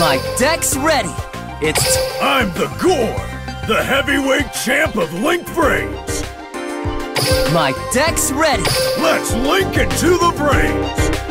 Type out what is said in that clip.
My deck's ready. It's I'm the Gore, the heavyweight champ of Link VRAINS. my deck's ready. Let's link into the VRAINS.